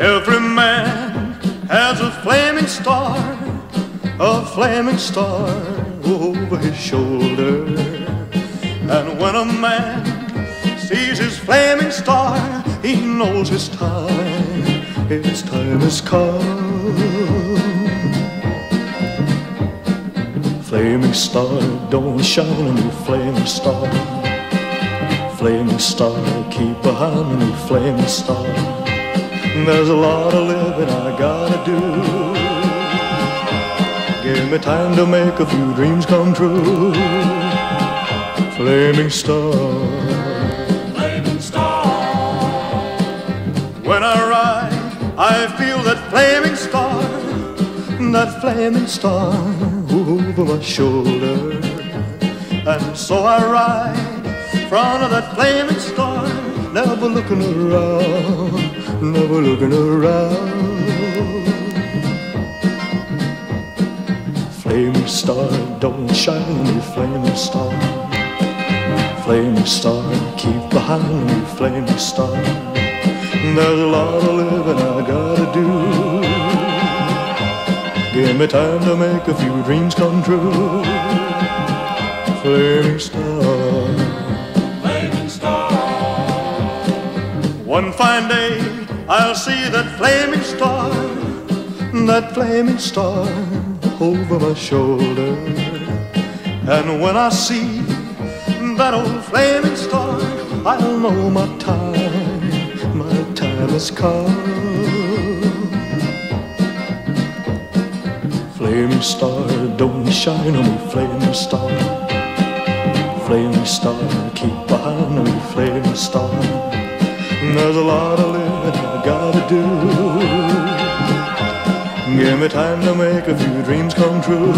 Every man has a flaming star, a flaming star over his shoulder. And when a man sees his flaming star, he knows his time, his time has come. Flaming star, don't shine on me, flaming star. Flaming star, keep behind me, flaming star. There's a lot of living I gotta do. Give me time to make a few dreams come true. Flaming star. Flaming star. When I ride, I feel that flaming star, that flaming star over my shoulder. And so I ride front of that flaming star, never looking around, never looking around. Flaming star, don't shine me, flaming star. Flaming star, keep behind me, flaming star. There's a lot of living I gotta do. Give me time to make a few dreams come true. Flaming star. Fine day I'll see that flaming star, that flaming star over my shoulder. And when I see that old flaming star, I'll know my time, my time has come. Flaming star, don't shine on me, flaming star. Flaming star, keep behind me, flaming star. There's a lot of living I gotta do. Give me time to make a few dreams come true.